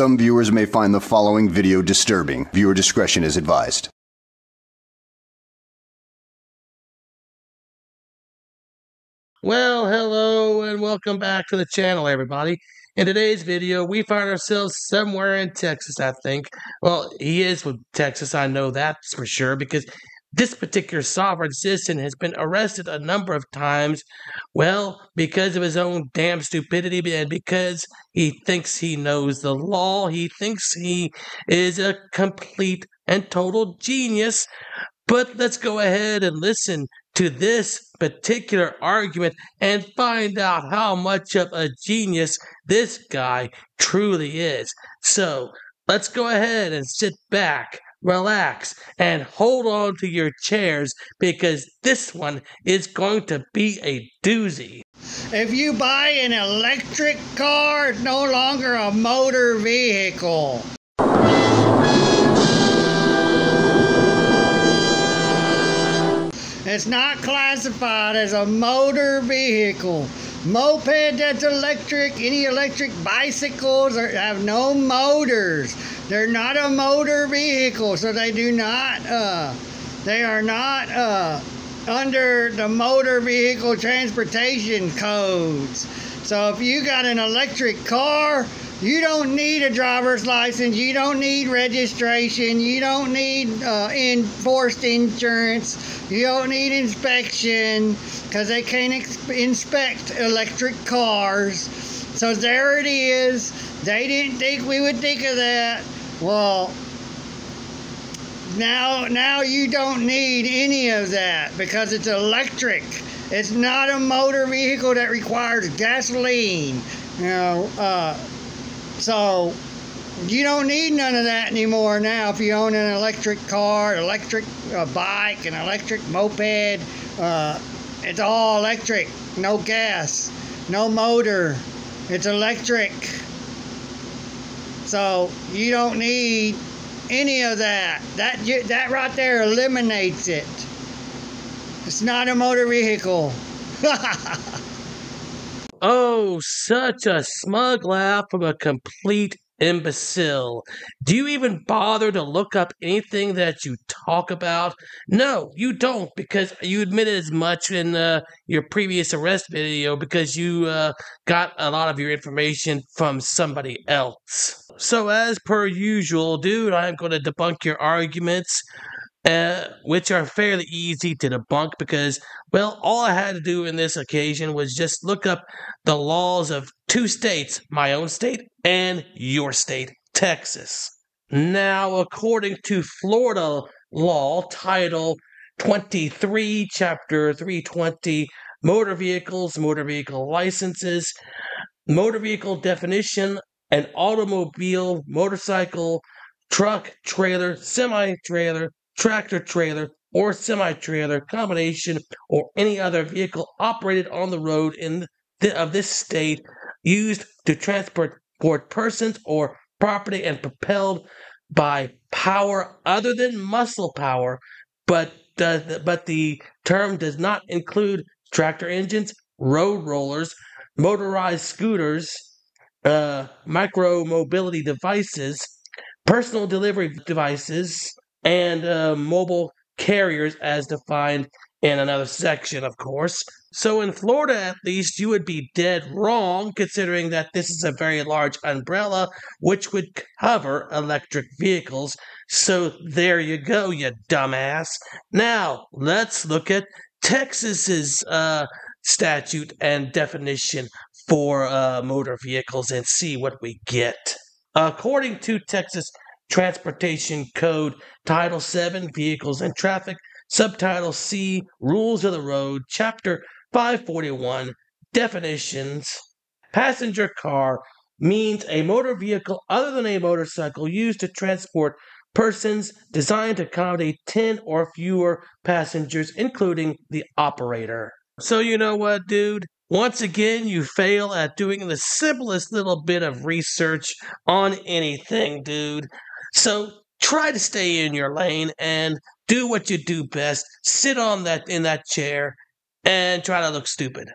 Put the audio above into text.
Some viewers may find the following video disturbing. Viewer discretion is advised. Well, hello and welcome back to the channel, everybody. In today's video, we find ourselves somewhere in Texas, I think. Well, he is from Texas, I know that's for sure, because this particular sovereign citizen has been arrested a number of times, well, because of his own damn stupidity and because he thinks he knows the law. He thinks he is a complete and total genius. But let's go ahead and listen to this particular argument and find out how much of a genius this guy truly is. So let's go ahead and sit back relax, and hold on to your chairs because this one is going to be a doozy. If you buy an electric car, it's no longer a motor vehicle. It's not classified as a motor vehicle. Moped that's electric, any electric bicycles are, have no motors. They're not a motor vehicle, so they do not, uh, they are not uh, under the motor vehicle transportation codes. So if you got an electric car, you don't need a driver's license. You don't need registration. You don't need uh, enforced insurance. You don't need inspection because they can't inspect electric cars. So there it is. They didn't think we would think of that. Well, now now you don't need any of that because it's electric. It's not a motor vehicle that requires gasoline. You know, uh, so you don't need none of that anymore now if you own an electric car, electric uh, bike, an electric moped. Uh, it's all electric, no gas, no motor. It's electric. So you don't need any of that. That that right there eliminates it. It's not a motor vehicle. Oh, such a smug laugh from a complete imbecile. Do you even bother to look up anything that you talk about? No, you don't, because you admitted as much in uh, your previous arrest video because you uh, got a lot of your information from somebody else. So, as per usual, dude, I'm going to debunk your arguments uh, which are fairly easy to debunk because, well, all I had to do in this occasion was just look up the laws of two states, my own state and your state, Texas. Now, according to Florida law, Title 23, Chapter 320, Motor Vehicles, Motor Vehicle Licenses, Motor Vehicle Definition, an automobile, motorcycle, truck, trailer, semi trailer, tractor trailer, or semi trailer combination or any other vehicle operated on the road in the, of this state used to transport persons or property and propelled by power other than muscle power, but does, but the term does not include tractor engines, road rollers, motorized scooters, uh, micro mobility devices, personal delivery devices, and uh, mobile carriers as defined in another section, of course. So, in Florida, at least, you would be dead wrong, considering that this is a very large umbrella which would cover electric vehicles. So, there you go, you dumbass. Now, let's look at Texas's uh, statute and definition for uh, motor vehicles and see what we get. According to Texas Transportation Code, Title 7, Vehicles and Traffic, Subtitle C, Rules of the Road, Chapter 541, Definitions. Passenger car means a motor vehicle other than a motorcycle used to transport persons designed to accommodate 10 or fewer passengers, including the operator. So, you know what, dude? Once again, you fail at doing the simplest little bit of research on anything, dude. So try to stay in your lane and do what you do best. Sit on that in that chair and try to look stupid.